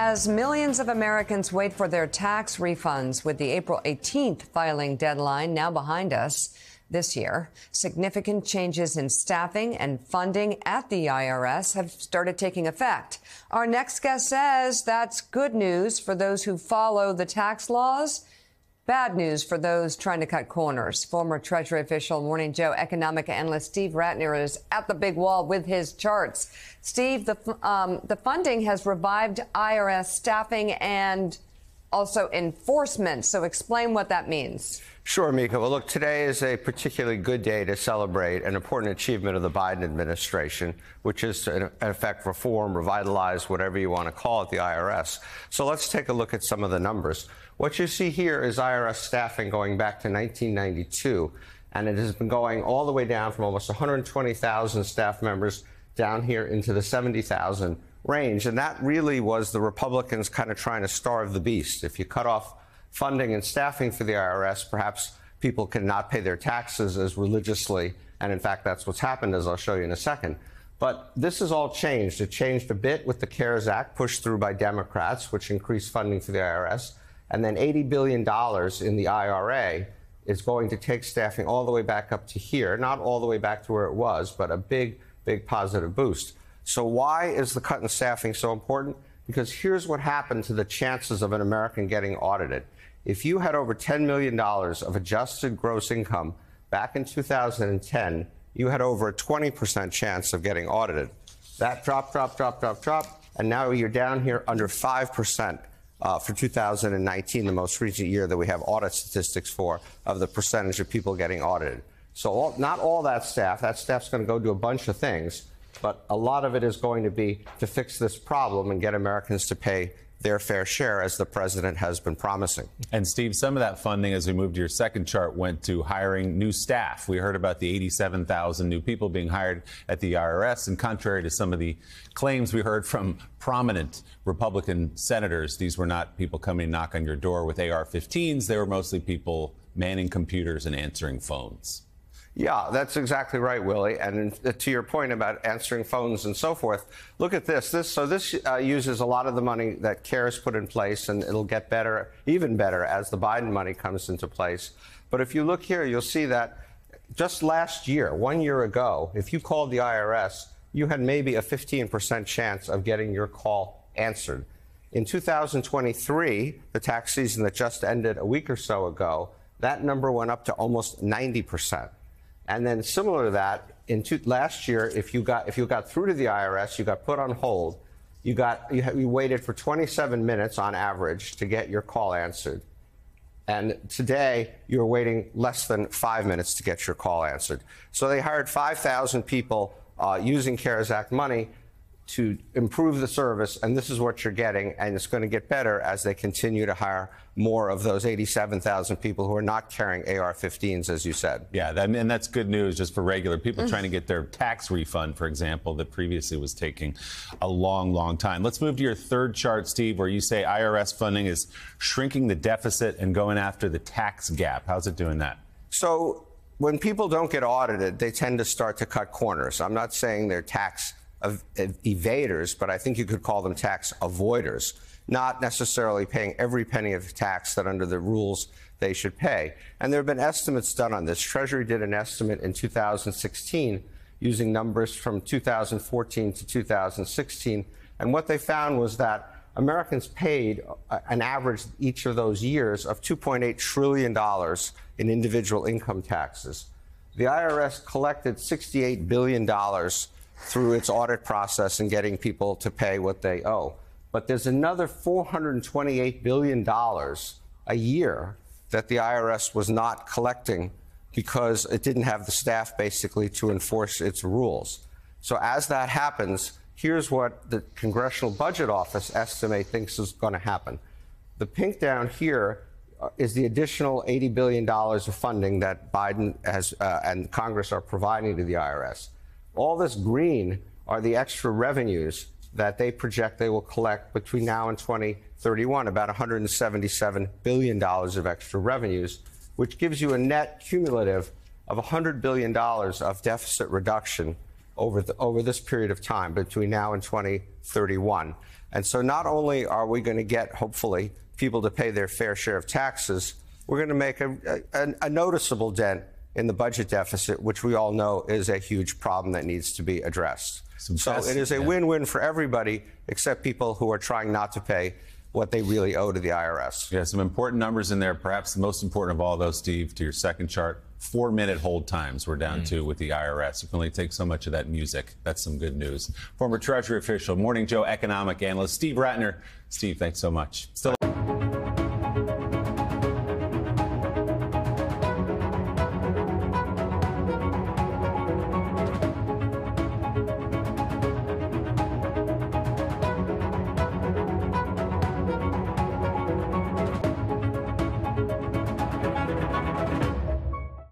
As millions of Americans wait for their tax refunds with the April 18th filing deadline now behind us this year, significant changes in staffing and funding at the IRS have started taking effect. Our next guest says that's good news for those who follow the tax laws Bad news for those trying to cut corners. Former Treasury official, Morning Joe economic analyst Steve Rattner is at the big wall with his charts. Steve, the, um, the funding has revived IRS staffing and also enforcement. So explain what that means. Sure, Mika. Well, look, today is a particularly good day to celebrate an important achievement of the Biden administration, which is to, in effect, reform, revitalize, whatever you want to call it, the IRS. So let's take a look at some of the numbers. What you see here is IRS staffing going back to 1992, and it has been going all the way down from almost 120,000 staff members down here into the 70,000 range. And that really was the Republicans kind of trying to starve the beast. If you cut off funding and staffing for the IRS, perhaps people can not pay their taxes as religiously. And in fact, that's what's happened, as I'll show you in a second. But this has all changed. It changed a bit with the CARES Act pushed through by Democrats, which increased funding for the IRS. And then $80 billion in the IRA is going to take staffing all the way back up to here, not all the way back to where it was, but a big, big positive boost. So why is the cut in staffing so important? Because here's what happened to the chances of an American getting audited. If you had over $10 million of adjusted gross income back in 2010, you had over a 20% chance of getting audited. That drop, drop, drop, drop, drop, and now you're down here under 5% uh, for 2019, the most recent year that we have audit statistics for, of the percentage of people getting audited. So all, not all that staff, that staff's going to go do a bunch of things, but a lot of it is going to be to fix this problem and get Americans to pay their fair share, as the president has been promising. And Steve, some of that funding, as we move to your second chart, went to hiring new staff. We heard about the 87,000 new people being hired at the IRS, and contrary to some of the claims we heard from prominent Republican senators, these were not people coming knock on your door with AR-15s. They were mostly people manning computers and answering phones. Yeah, that's exactly right, Willie. And to your point about answering phones and so forth, look at this. This so this uh, uses a lot of the money that CARES put in place, and it'll get better, even better, as the Biden money comes into place. But if you look here, you'll see that just last year, one year ago, if you called the IRS, you had maybe a 15% chance of getting your call answered. In 2023, the tax season that just ended a week or so ago, that number went up to almost 90 percent. And then similar to that, in two, last year, if you got if you got through to the IRS, you got put on hold. You got you, you waited for 27 minutes on average to get your call answered. And today, you're waiting less than five minutes to get your call answered. So they hired 5,000 people uh, using CARES Act money to improve the service, and this is what you're getting, and it's going to get better as they continue to hire more of those 87,000 people who are not carrying AR-15s, as you said. Yeah, that, and that's good news just for regular people mm. trying to get their tax refund, for example, that previously was taking a long, long time. Let's move to your third chart, Steve, where you say IRS funding is shrinking the deficit and going after the tax gap. How's it doing that? So when people don't get audited, they tend to start to cut corners. I'm not saying they're tax of, evaders, but I think you could call them tax avoiders, not necessarily paying every penny of tax that under the rules they should pay. And there have been estimates done on this. Treasury did an estimate in 2016 using numbers from 2014 to 2016. And what they found was that Americans paid an average each of those years of $2.8 trillion in individual income taxes. The IRS collected $68 billion through its audit process and getting people to pay what they owe. But there's another $428 billion a year that the IRS was not collecting because it didn't have the staff basically to enforce its rules. So as that happens, here's what the Congressional Budget Office estimate thinks is going to happen. The pink down here uh, the additional $80 billion of funding that Biden has uh, and Congress are providing to the IRS. All this green are the extra revenues that they project they will collect between now and 2031, about $177 billion of extra revenues, which gives you a net cumulative of $100 billion of deficit reduction over, the, over this period of time between now and 2031. And so not only are we going to get, hopefully, people to pay their fair share of taxes, we're going to make a, a, a noticeable dent in the budget deficit, which we all know is a huge problem that needs to be addressed. So it is a yeah. win-win for everybody except people who are trying not to pay what they really owe to the IRS. Yeah, some important numbers in there. Perhaps the most important of all, though, Steve, to your second chart, four minute hold times we're down to with the IRS. You can only take so much of that music. That's some good news. Former Treasury official, Morning Joe economic analyst, Steve Rattner. Steve, thanks so much. Still